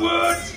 Words.